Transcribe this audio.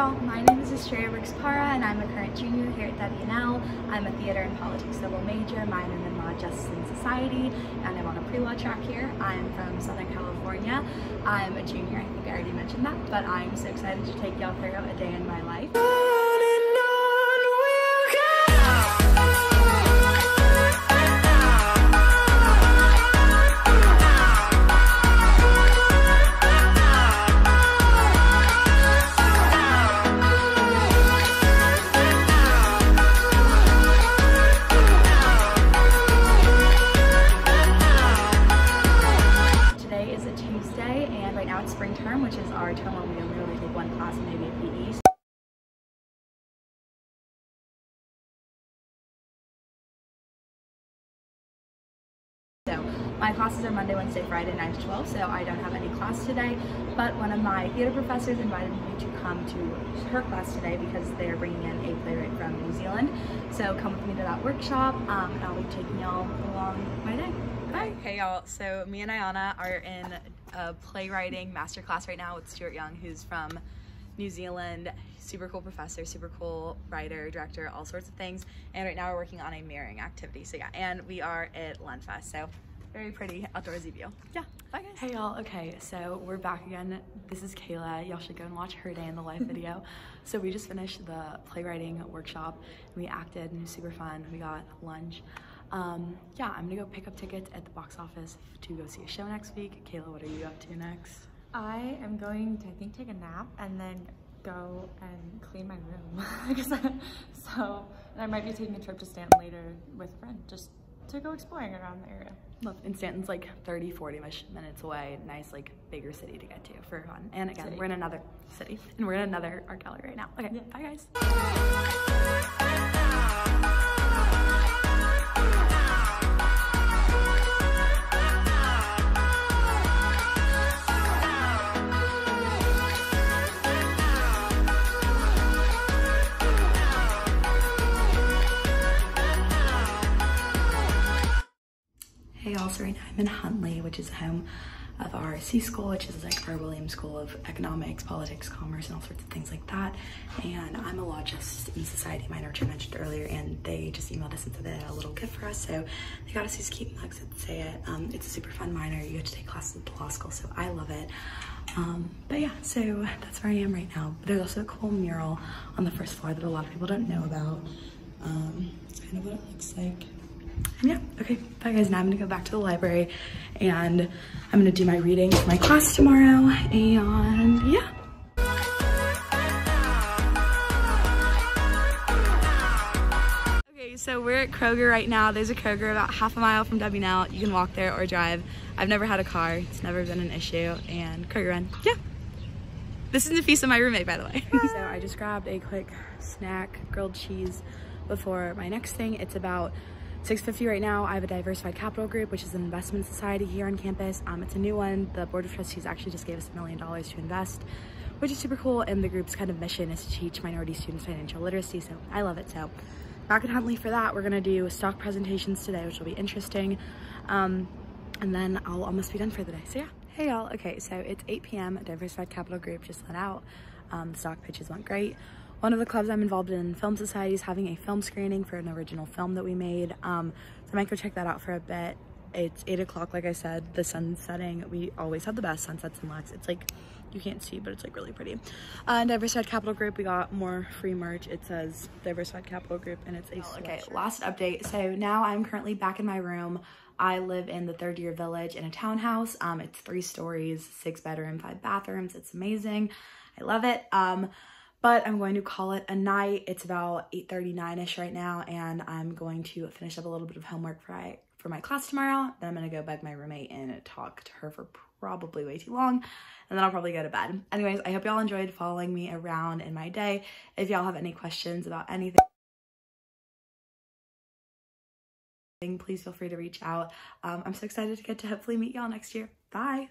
y'all, my name is Estrella Burks-Parra and I'm a current junior here at W&L. I'm a theater and politics double major, minor in law, justice and society, and I'm on a pre-law track here. I'm from Southern California. I'm a junior, I think I already mentioned that, but I'm so excited to take y'all through a day in my life. Our term we only take one class maybe a PE. So my classes are Monday, Wednesday, Friday, 9 to 12, so I don't have any class today. But one of my theater professors invited me to come to her class today because they're bringing in a playwright from New Zealand. So come with me to that workshop, um, and I'll be taking y'all along my day. Bye. Hey y'all, so me and Ayana are in a playwriting masterclass right now with Stuart Young, who's from New Zealand. Super cool professor, super cool writer, director, all sorts of things. And right now we're working on a mirroring activity. So yeah, and we are at Lenfest, so very pretty outdoorsy view. Yeah, bye guys. Hey y'all, okay, so we're back again. This is Kayla. Y'all should go and watch her day in the life video. so we just finished the playwriting workshop. We acted and it was super fun. We got lunch. Um, yeah, I'm gonna go pick up tickets at the box office to go see a show next week. Kayla, what are you up to next? I am going to, I think, take a nap and then go and clean my room. I guess I- so, and I might be taking a trip to Staunton later with a friend just to go exploring around the area. Look, in Staunton's like 30, 40 -ish minutes away. Nice, like, bigger city to get to for fun. And again, City. we're in another city and we're in another art gallery right now. Okay, bye guys. In Huntley, which is the home of our C School, which is like our Williams School of Economics, Politics, Commerce, and all sorts of things like that. And I'm a Law Justice and Society minor, which I mentioned earlier, and they just emailed us and said they had a little gift for us. So they got us these cute mugs that say it. Um, it's a super fun minor. You get to take classes at the law school, so I love it. Um, but yeah, so that's where I am right now. But there's also a cool mural on the first floor that a lot of people don't know about. Um, it's kind of what it looks like. And yeah, okay, bye guys. Now I'm gonna go back to the library and I'm gonna do my reading for my class tomorrow. And yeah. Okay, so we're at Kroger right now. There's a Kroger about half a mile from W&L. You can walk there or drive. I've never had a car. It's never been an issue. And Kroger run. Yeah. This is Nafisa, my roommate, by the way. so I just grabbed a quick snack, grilled cheese, before my next thing. It's about 6.50 right now. I have a diversified capital group, which is an investment society here on campus. Um, it's a new one. The board of trustees actually just gave us a million dollars to invest, which is super cool. And the group's kind of mission is to teach minority students financial literacy. So I love it. So back at Huntley for that, we're gonna do stock presentations today, which will be interesting. Um, and then I'll almost be done for the day. So yeah. Hey y'all, okay, so it's 8 p.m. Diversified Capital Group just let out. Um, the stock pitches went great. One of the clubs I'm involved in, Film Society, is having a film screening for an original film that we made. Um, so I might go check that out for a bit. It's 8 o'clock, like I said, the sun's setting. We always have the best sunsets in Lex. It's like, you can't see, but it's like really pretty. Uh, Diversified Capital Group, we got more free merch. It says Diversified Capital Group and it's a Okay, last update. So now I'm currently back in my room. I live in the third year village in a townhouse. Um, it's three stories, six bedroom, five bathrooms. It's amazing. I love it. Um, but I'm going to call it a night. It's about 8.39ish right now, and I'm going to finish up a little bit of homework for, I, for my class tomorrow. Then I'm to go bug my roommate and talk to her for probably way too long, and then I'll probably go to bed. Anyways, I hope y'all enjoyed following me around in my day. If y'all have any questions about anything, please feel free to reach out. Um, I'm so excited to get to hopefully meet y'all next year. Bye.